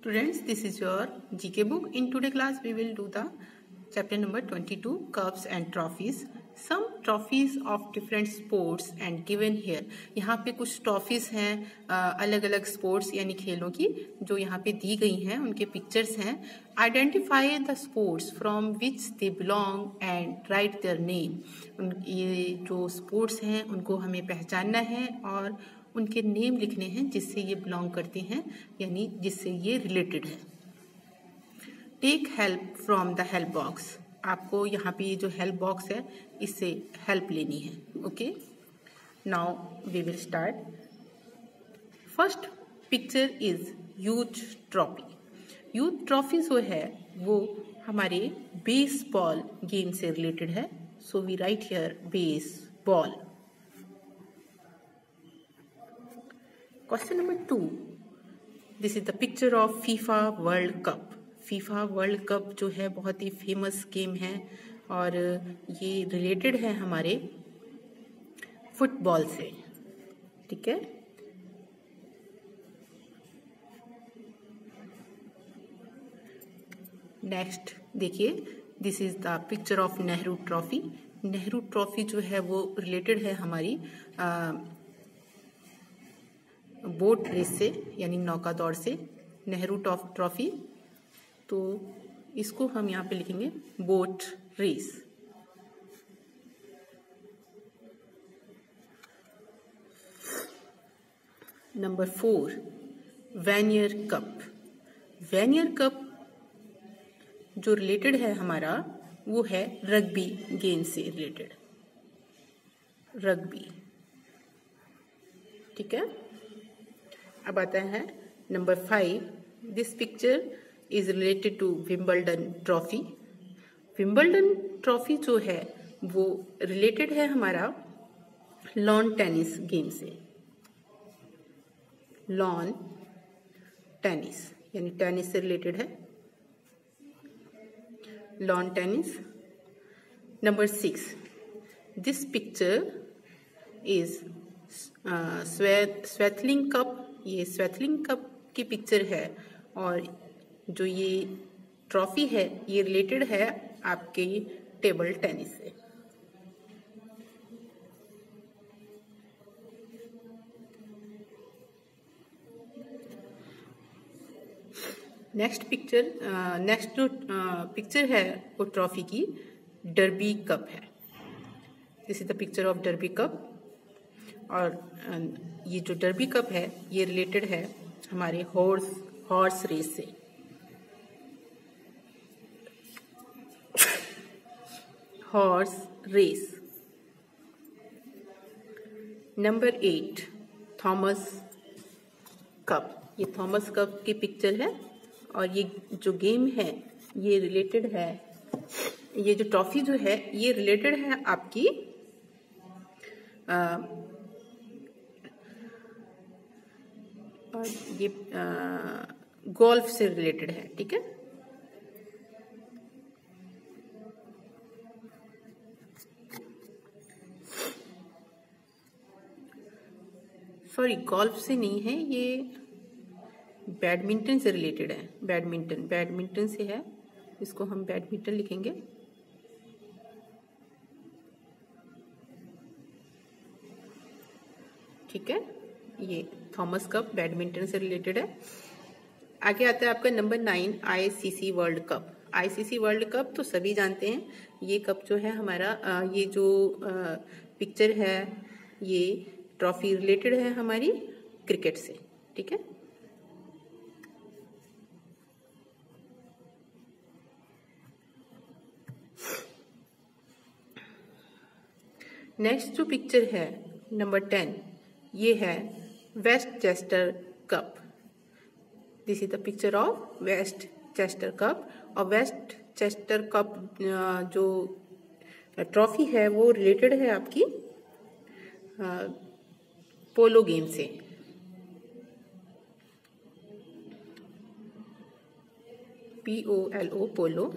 Students, this is your GK book. In today class, we will do the chapter number 22, Cups and Trophies. Some trophies of different sports and given here यहाँ पे कुछ trophies हैं अलग अलग sports यानी खेलों की जो यहाँ पे दी गई हैं उनके पिक्चर्स हैं identify the sports from which they belong and write their name ये जो स्पोर्ट्स हैं उनको हमें पहचानना है और उनके नेम लिखने हैं जिससे ये बिलोंग करती हैं यानी जिससे ये रिलेटेड है take help from the help box आपको यहाँ पे ये जो हेल्प बॉक्स है इससे हेल्प लेनी है okay now we will start first picture is youth trophy youth trophy जो है वो हमारे बेसबॉल गेम से रिलेटेड है so we write here base ball question number two this is the picture of FIFA World Cup FIFA World Cup जो है बहुत ही famous game है और ये रिलेटेड है हमारे फुटबॉल से ठीक है नेक्स्ट देखिए this is the picture of Nehru trophy Nehru trophy जो है वो रिलेटेड है हमारी uh, बोट रेस से यानी नौका दौड़ से नेहरू ट्रॉफी तो इसको हम यहाँ पे लिखेंगे boat race number four Vanier cup Vanier cup जो रिलेटेड है हमारा वो है रग्बी गेम से रिलेटेड रग्बी ठीक है अब आता है number five this picture is related to Wimbledon trophy Wimbledon trophy जो है वो रिलेटेड है हमारा लॉन टेनिस गेम से लॉन टेनिस यानी टेनिस से रिलेटेड है lawn tennis number six this picture is Swaythling cup ये स्वेथलिंग कप की पिक्चर है और जो ये ट्रॉफी है ये रिलेटेड है आपके टेबल टेनिस से नेक्स्ट पिक्चर नेक्स्ट जो पिक्चर uh, है वो ट्रॉफी की डर्बी कप है this is the picture of Derby cup और ये जो डर्बी कप है ये रिलेटेड है हमारे हॉर्स हॉर्स रेस से horse race number eight Thomas cup ये थॉमस कप की पिक्चर है और ये जो गेम है ये रिलेटेड है ये जो ट्रॉफी जो है ये रिलेटेड है आपकी आ, और ये गोल्फ से रिलेटेड है ठीक है सॉरी गोल्फ से नहीं है ये बैडमिंटन से रिलेटेड है बैडमिंटन बैडमिंटन से है इसको हम बैडमिंटन लिखेंगे ठीक है ये थॉमस कप बैडमिंटन से रिलेटेड है आगे आता है आपका number nine ICC World Cup ICC World Cup तो सभी जानते हैं ये कप जो है हमारा ये जो पिक्चर है ये ट्रॉफी रिलेटेड है हमारी क्रिकेट से ठीक है नेक्स्ट जो पिक्चर है नंबर टेन ये है Westchester Cup. This is the picture of Westchester Cup. और वेस्टचेस्टर कप जो ट्रॉफी है वो रिलेटेड है आपकी पोलो गेम से P O L O polo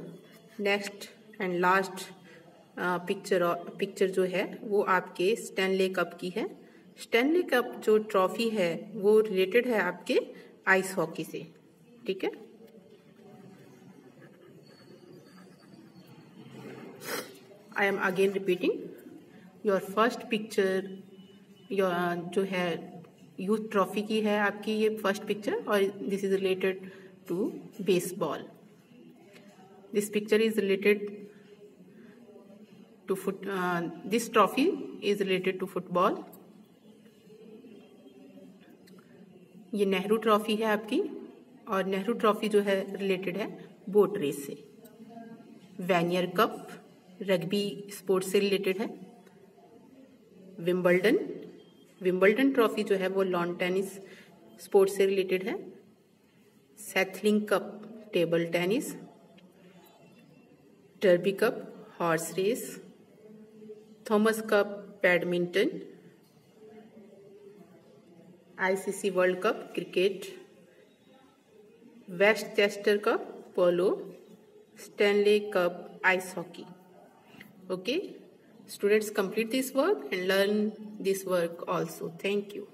next and last picture picture जो है वो आपके स्टैनले कप की है स्टैनली कप जो ट्रॉफी है वो रिलेटेड है आपके आइस हॉकी से ठीक है I am again repeating your first picture your जो है यूथ ट्रॉफी की है आपकी ये फर्स्ट पिक्चर और this is related to baseball this picture is related to foot this trophy is related to football ये नेहरू ट्रॉफी है आपकी और नेहरू ट्रॉफी जो है रिलेटेड है बोट रेस से वैनियर कप रग्बी स्पोर्ट्स से रिलेटेड है विम्बल्डन विम्बल्डन ट्रॉफी जो है वो लॉन टेनिस स्पोर्ट्स से रिलेटेड है Swaythling cup table tennis Derby cup horse race Thomas cup badminton ICC World Cup Cricket, Westchester Cup Polo, Stanley Cup Ice Hockey. Okay, students, complete this work and learn this work also. Thank you.